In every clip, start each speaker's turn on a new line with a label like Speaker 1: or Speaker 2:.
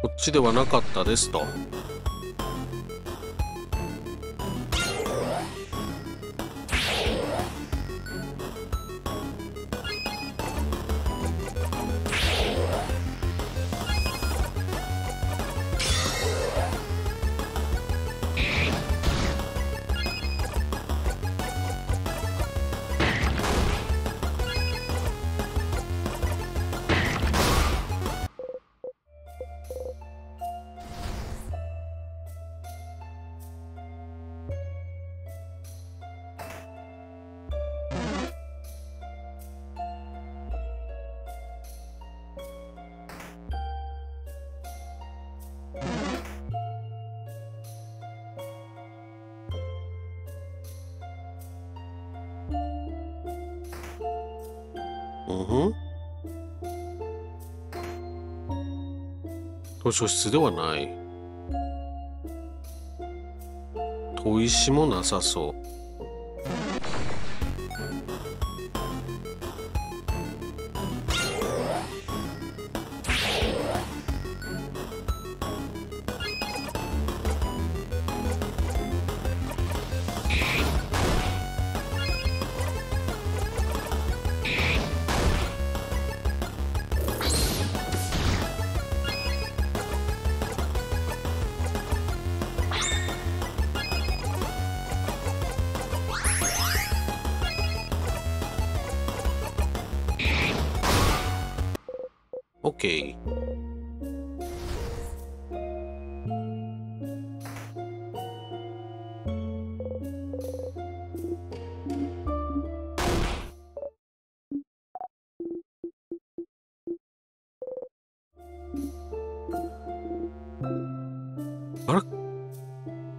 Speaker 1: こっちではなかったですと。図書室ではない。砥石もなさそう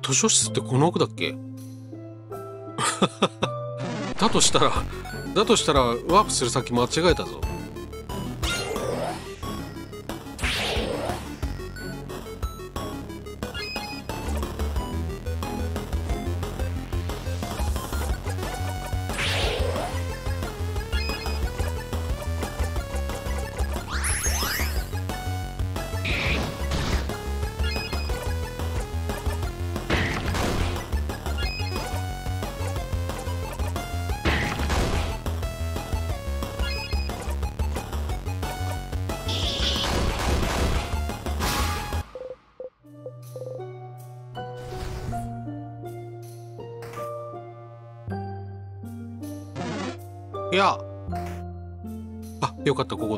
Speaker 1: 図書室ってこの奥だっけ？だとしたらだとしたらワープする先間違えたぞ。かったここ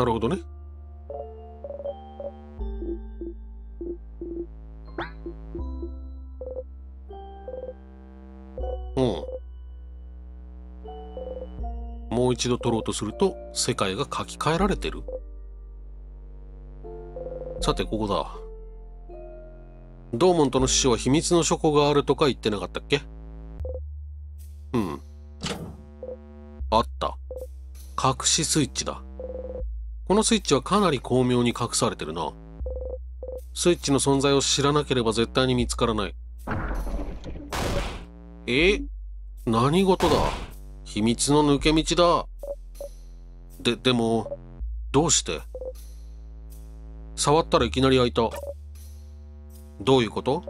Speaker 1: なるほどね。うん。もう一度取ろうとすると世界が書き換えられてる。さてここだ。ドーモントの師匠は秘密の書庫があるとか言ってなかったっけ？うん。あった。隠しスイッチだ。このスイッチはかなり巧妙に隠されてるな。スイッチの存在を知らなければ絶対に見つからない。え？何事だ？秘密の抜け道だ。ででもどうして？触ったらいきなり開いた。どういうこと？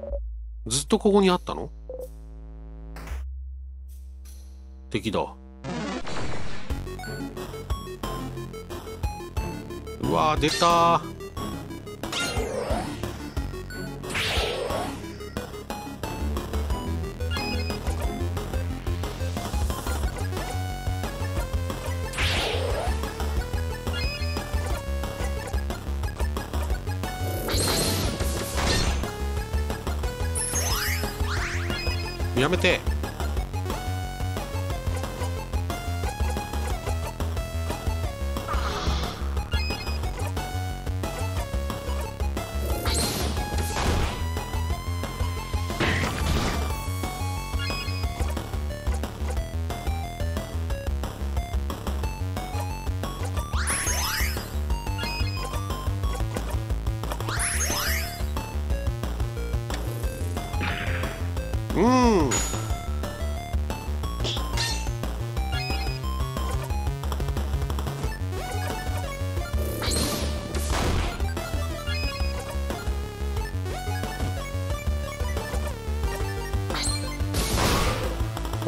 Speaker 1: ずっとここにあったの？敵だ。うわ出た。やめて。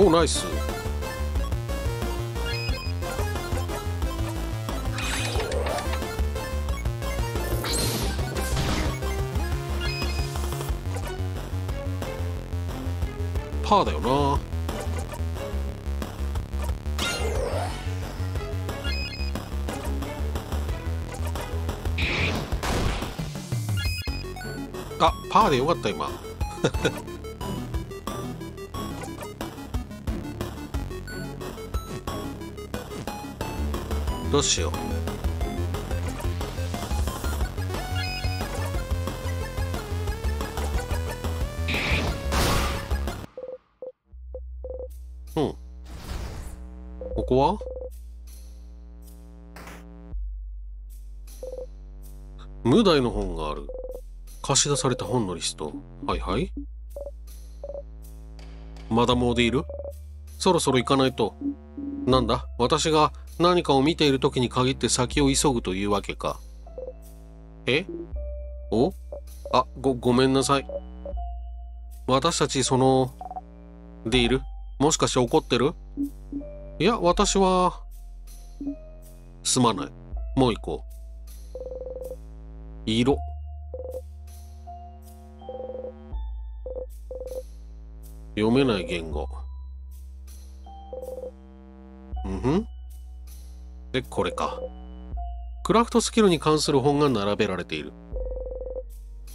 Speaker 1: おナイス。パーだよな。あパーでよかった今。どうしよう。うん。ここは？無題の本がある。貸し出された本のリスト。はいはい。まだもうでいるそろそろ行かないと。なんだ？私が何かを見ている時に限って先を急ぐというわけか。え？お？あごごめんなさい。私たちそのでいる？もしかして怒ってる？いや私はすまない。もう行こう。色。読めない言語。でこれか。クラフトスキルに関する本が並べられている。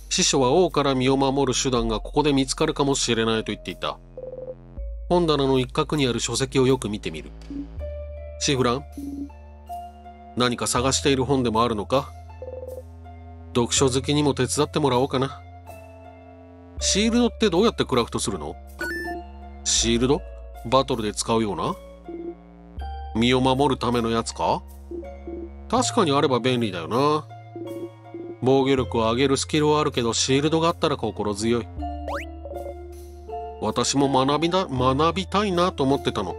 Speaker 1: 師匠は王から身を守る手段がここで見つかるかもしれないと言っていた。本棚の一角にある書籍をよく見てみる。シフラン何か探している本でもあるのか？読書好きにも手伝ってもらおうかな。シールドってどうやってクラフトするの？シールド？バトルで使うような？身を守るためのやつか？確かにあれば便利だよな。防御力を上げるスキルはあるけどシールドがあったら心強い。私も学びだ学びたいなと思ってたの。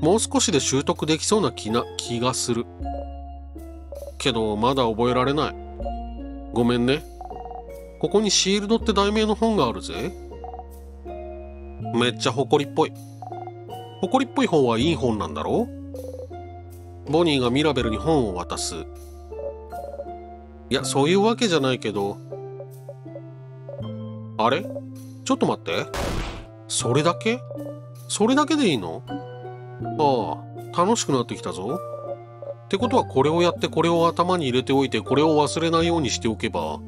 Speaker 1: もう少しで習得できそうな気な気がする。けどまだ覚えられない。ごめんね。ここにシールドって題名の本があるぜ。めっちゃ誇りっぽい。誇りっぽい本はいい本なんだろボニーがミラベルに本を渡す。いやそういうわけじゃないけど。あれ？ちょっと待って。それだけ？それだけでいいの？ああ楽しくなってきたぞ。ってことはこれをやってこれを頭に入れておいてこれを忘れないようにしておけば。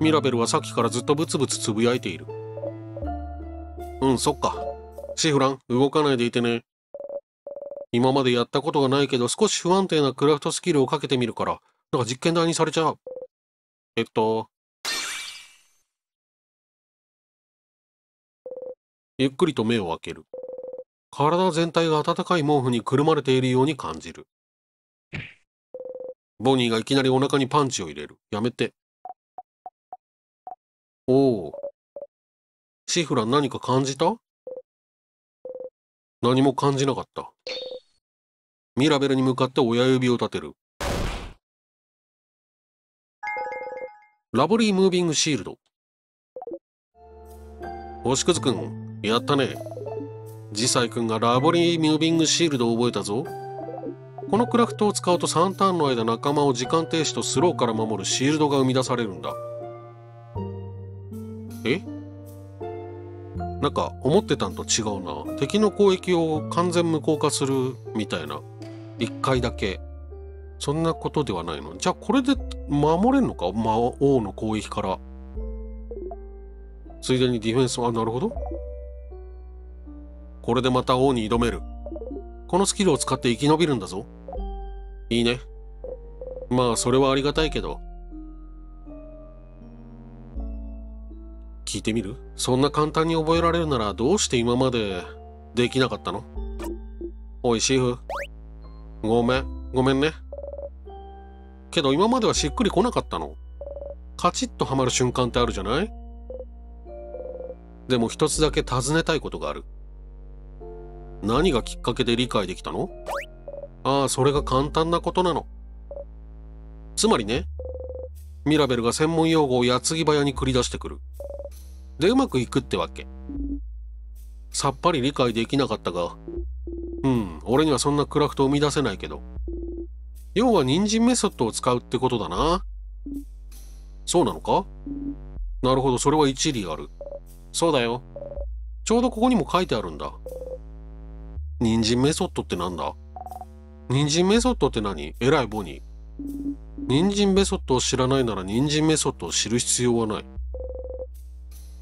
Speaker 1: ミラベルはさっきからずっとブツブツつぶやいている。うんそっか。シフラン動かないでいてね。今までやったことがないけど少し不安定なクラフトスキルをかけてみるからなんか実験台にされちゃう。えっとゆっくりと目を開ける。体全体が温かい毛布にくるまれているように感じる。ボニーがいきなりお腹にパンチを入れる。やめて。おおシフラン何か感じた？何も感じなかった。ミラベルに向かって親指を立てる。ラブリームービングシールド。星屑くんやったね。ジサイ君がラブリームービングシールドを覚えたぞ。このクラフトを使うと3ターンの間仲間を時間停止とスローから守るシールドが生み出されるんだ。え？なんか思ってたんと違うな。敵の攻撃を完全無効化するみたいな。1回だけ。そんなことではないの。じゃあこれで守れんのか？魔王の攻撃から。ついでにディフェンスはなるほど。これでまた王に挑める。このスキルを使って生き延びるんだぞ。いいね。まあそれはありがたいけど。聞いてみる？そんな簡単に覚えられるならどうして今までできなかったの？おいシーフ。ごめん。ごめんね。けど今まではしっくりこなかったの。カチッとはまる瞬間ってあるじゃない？でも一つだけ尋ねたいことがある。何がきっかけで理解できたの？ああそれが簡単なことなの。つまりねミラベルが専門用語を矢継ぎ早に繰り出してくる。でうまくいくってわけ。さっぱり理解できなかったがうん俺にはそんなクラフトを生み出せないけど。要は人参メソッドを使うってことだな。そうなのか？なるほどそれは一理ある。そうだよ。ちょうどここにも書いてあるんだ。人参メソッドってなんだ？人参メソッドって何？えらいボニー。人参メソッドを知らないなら人参メソッドを知る必要はない。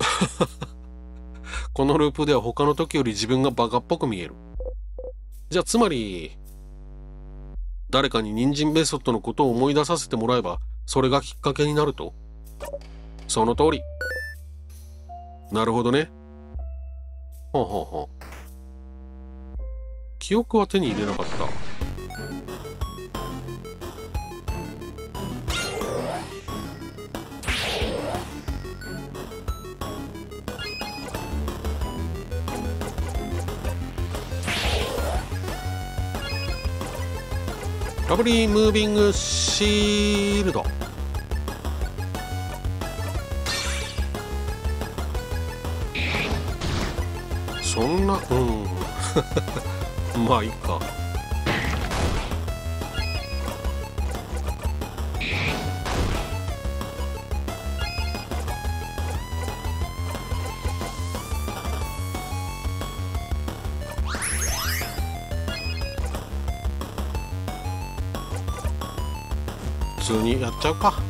Speaker 1: このループでは他の時より自分がバカっぽく見える。じゃあつまり、誰かに人参メソッドのことを思い出させてもらえば、それがきっかけになるとその通り。なるほどね。ほうほうほう。記憶は手に入れなかった。ラブリームービングシールドそんなうん。まあいいか。通にやっちゃうか。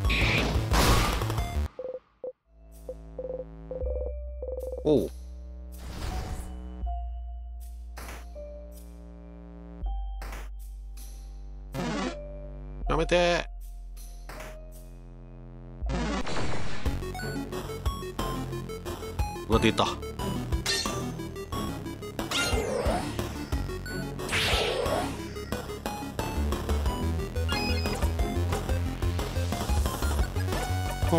Speaker 1: おう。やめて。うわ出た。え？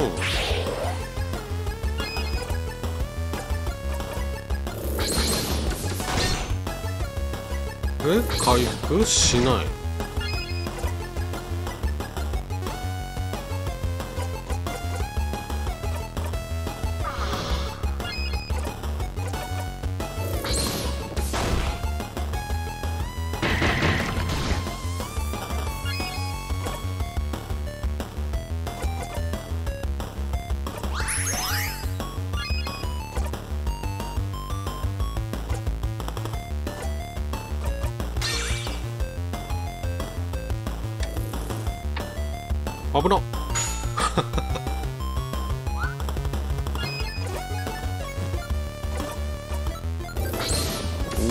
Speaker 1: 回復？しない。危な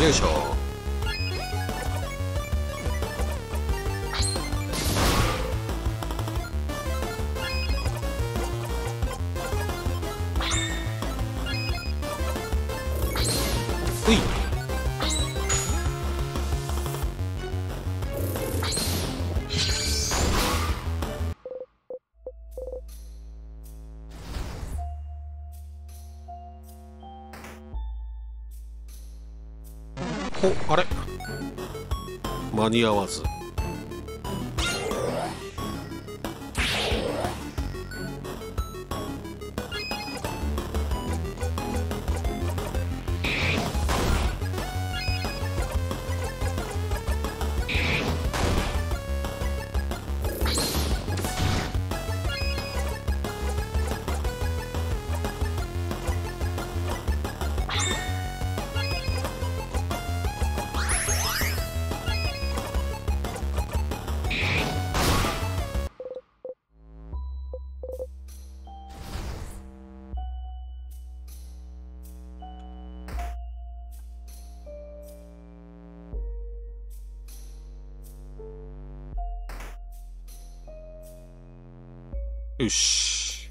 Speaker 1: よいしょ。間に合わず。よし。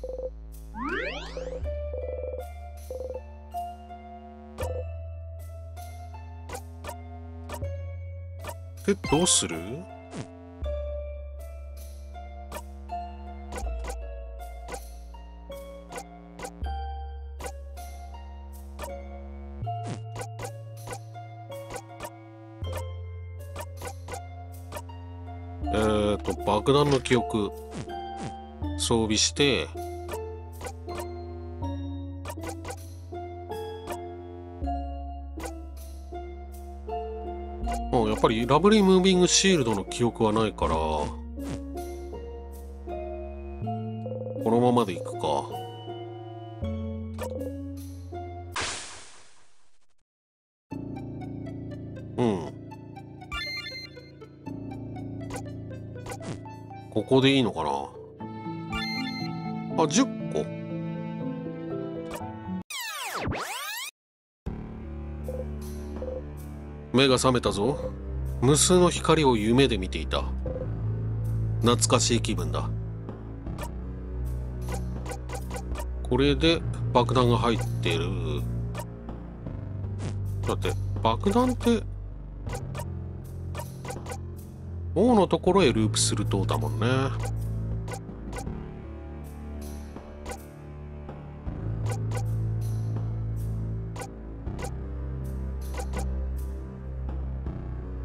Speaker 1: でどうする？えーと爆弾の記憶。装備してうやっぱりラブリームービングシールドの記憶はないからこのままでいくか。うん。ここでいいのかな。あ10個。目が覚めたぞ。無数の光を夢で見ていた。懐かしい気分だ。これで爆弾が入ってる。だって爆弾って王のところへループするとだもんね。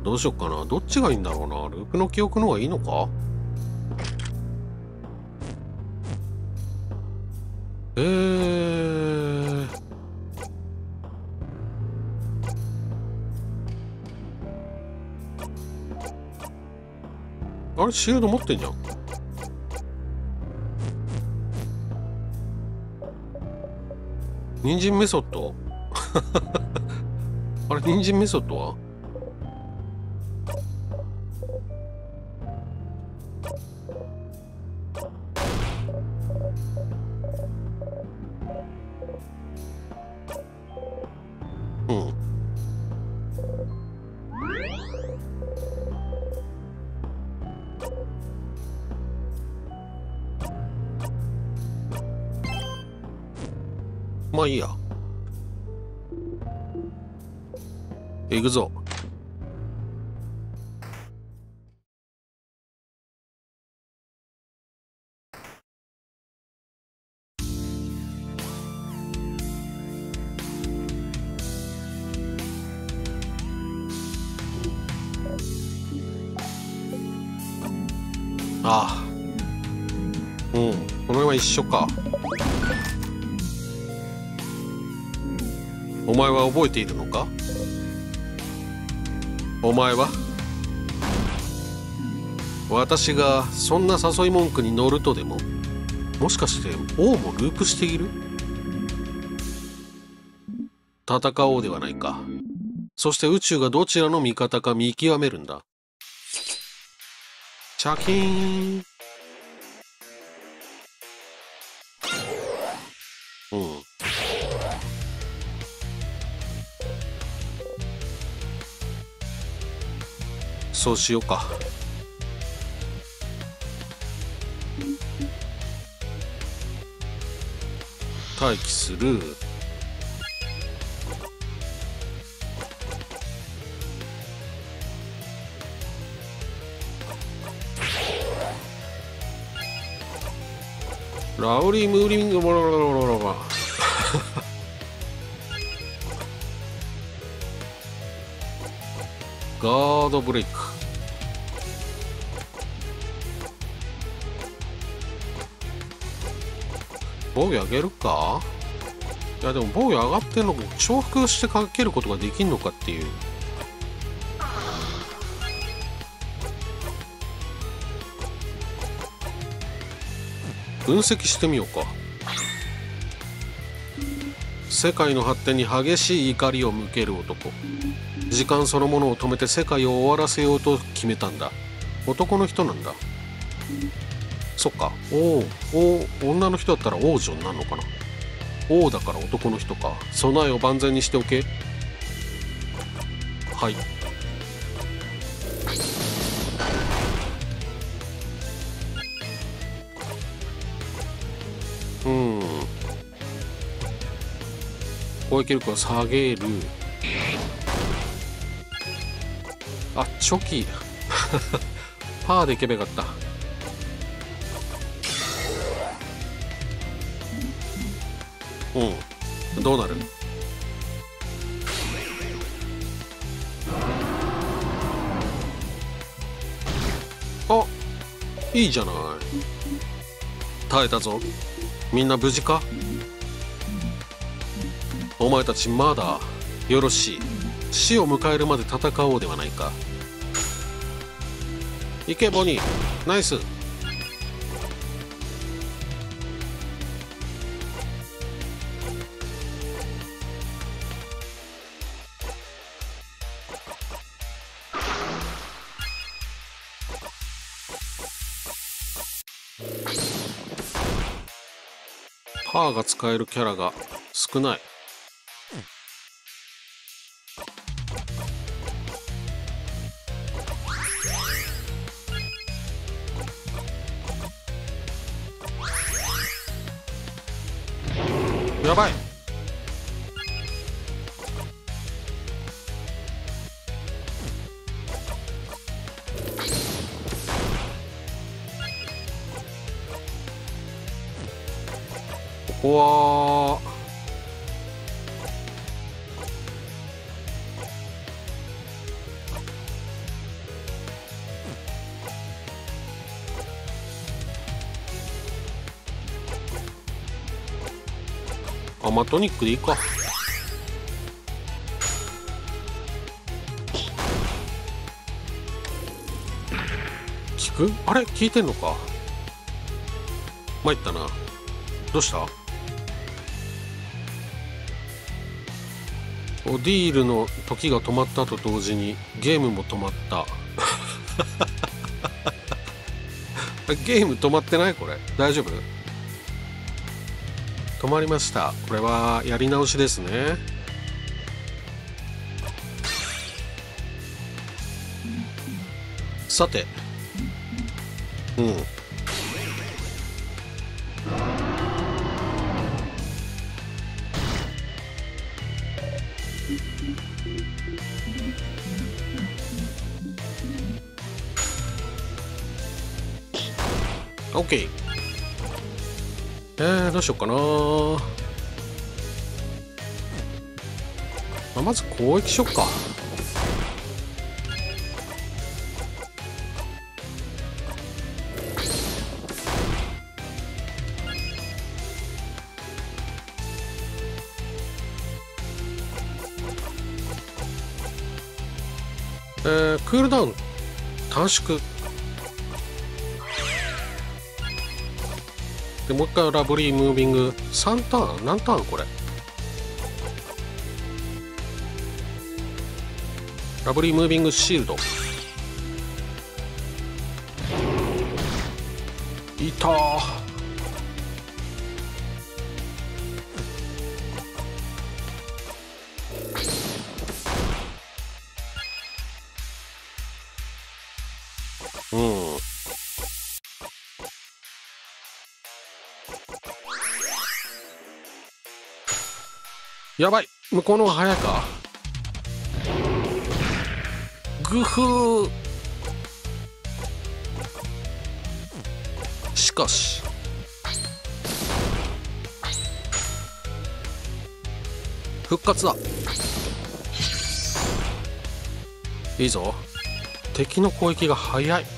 Speaker 1: どうしよっかな。どっちがいいんだろうな。ループの記憶の方がいいのか？えー、あれ？シールド持ってんじゃん。人参メソッド？あれ？人参メソッドは？まあいいや。行くぞ。ああ。うん。この辺は一緒か。お前は覚えているのか？お前は？私がそんな誘い文句に乗るとでももしかして王もループしている？戦おうではないか。そして宇宙がどちらの味方か見極めるんだ。チャキーン。そうしようか。待機する。ラウリー・ムーリングボロロボロボロボロガードブレイク。防御上げるか？いやでも防御上がってんの重複してかけることができんのかっていう。分析してみようか。世界の発展に激しい怒りを向ける男。時間そのものを止めて世界を終わらせようと決めたんだ。男の人なんだ。そっか。おお女の人だったら王女になるのかな？王だから男の人か。備えを万全にしておけ。はい。うん。攻撃力を下げる。あチョキ パーでいけばよかった。うん。どうなる？あいいじゃない。耐えたぞ。みんな無事か？お前たちまだよろしい。死を迎えるまで戦おうではないか。行けボニーナイス。パーが使えるキャラが少ない。アマトニックでいいか。聞く？あれ？聞いてんのか？参ったな。どうした？オディールの時が止まったと同時にゲームも止まった。ゲーム止まってない？これ。大丈夫？止まりました。これはやり直しですね。さて。うん。オッケーえー、どうしようかな、まあ、まず攻撃しよっか。えー、クールダウン短縮。でもう一回ラブリームービング。3ターン？何ターン？これ。ラブリームービングシールド。やばい。向こうの方が早いか。グフー。しかし。復活だ。いいぞ。敵の攻撃が早い。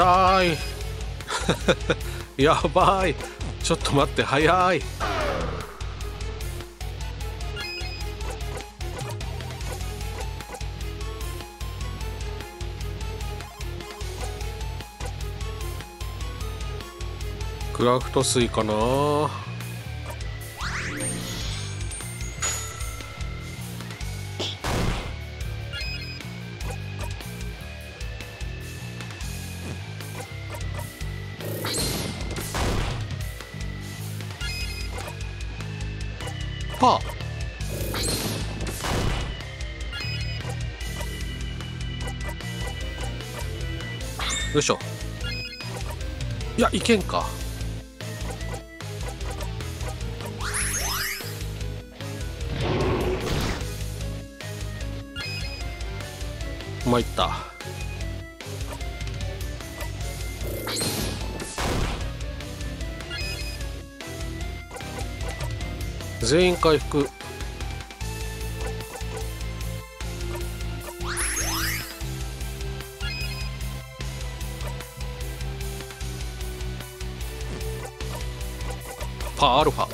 Speaker 1: 痛い。やばい。ちょっと待って早い。クラフト水かな？パー。よいしょ。いやいけんか。参った。全員回復。パーアルファ。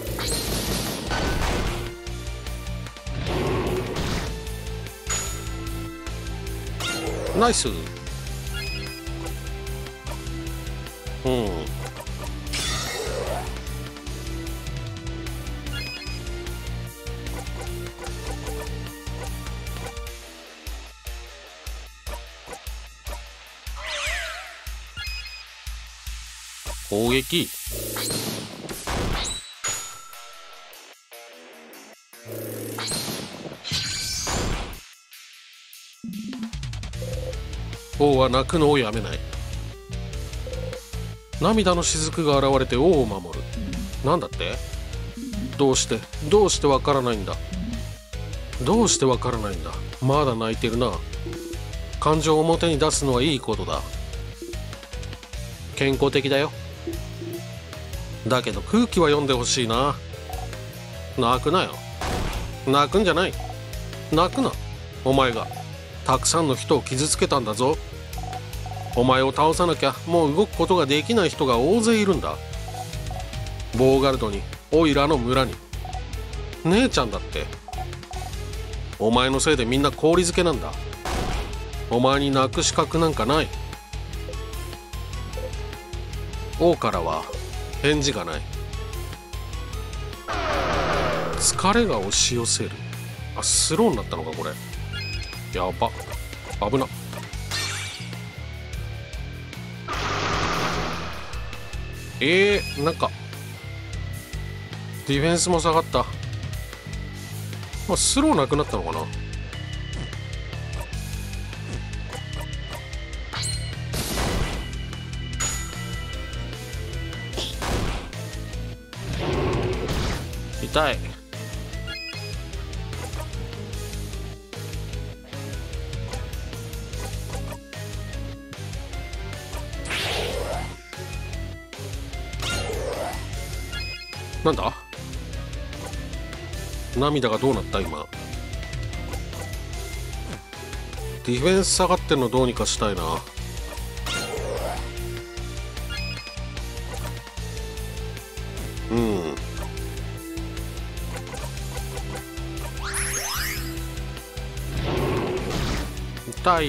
Speaker 1: ナイス。攻撃。王は泣くのをやめない。涙の雫が現れて王を守る。なんだって？どうして？どうしてわからないんだ？どうしてわからないんだ？まだ泣いてるな。感情を表に出すのはいいことだ。健康的だよ。だけど空気は読んでほしいな。泣くなよ。泣くんじゃない。泣くな。お前がたくさんの人を傷つけたんだぞ。お前を倒さなきゃもう動くことができない人が大勢いるんだ。ボーガルドにオイラの村に。姉ちゃんだって。お前のせいでみんな氷漬けなんだ。お前に泣く資格なんかない。王からは返事がない。疲れが押し寄せる。あスローになったのかこれ。やば。危な。えー、なんかディフェンスも下がった。まあスローなくなったのかな。痛い。なんだ？涙がどうなった？今。ディフェンス下がってんのどうにかしたいな。痛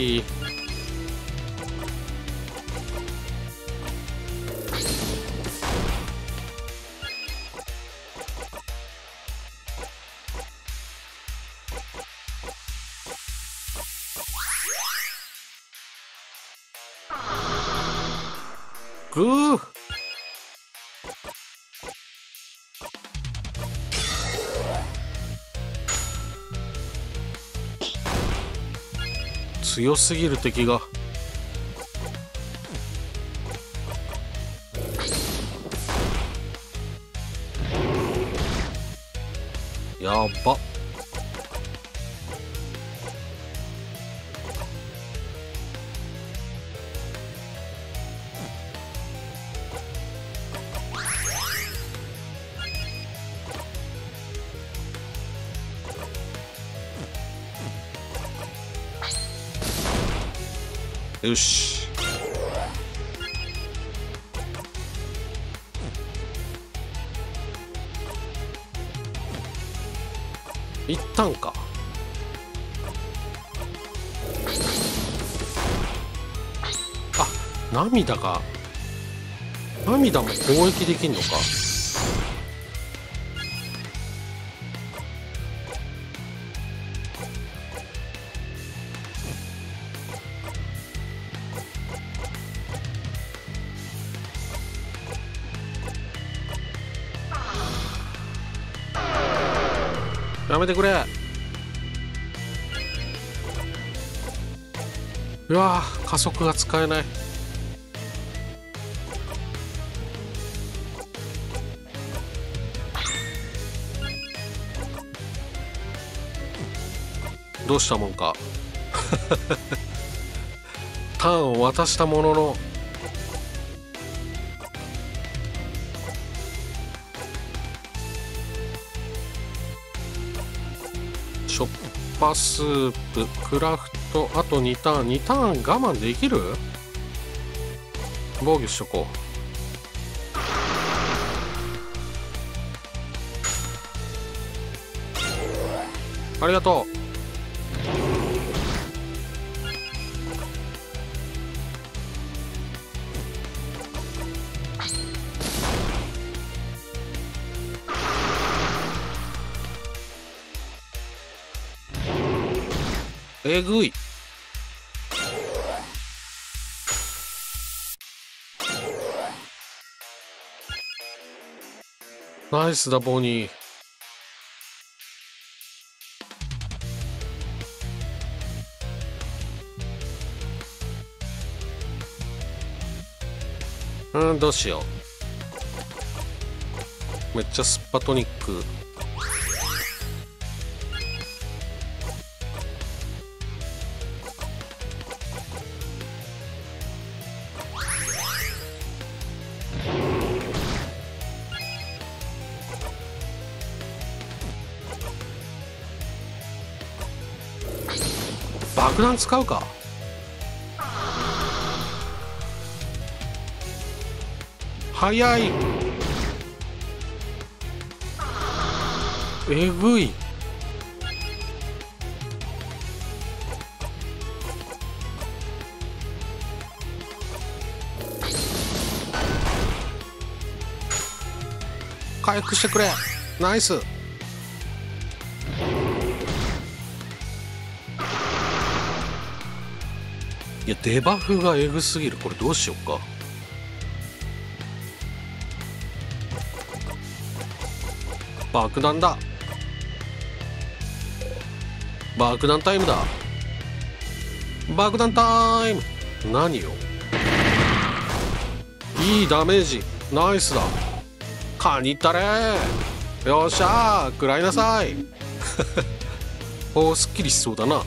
Speaker 1: 強すぎる敵が。よし。一旦か。あ涙が涙も攻撃できんのか。めてくれ。うわ加速が使えない。どうしたもんか。ターンを渡したものの。パスープクラフトあと2ターン。2ターン我慢できる？防御しとこう。ありがとう。えぐい。ナイスだボニー。うんどうしよう。めっちゃスッパトニック。爆弾使うか。早い。えぐい。回復してくれ。ナイス。いやデバフがエグすぎる。これどうしようか。爆弾だ。爆弾タイムだ。爆弾タイム。何よいいダメージ。ナイスだ。カニったれよっしゃー。食らいなさい。おーすっきりしそうだな。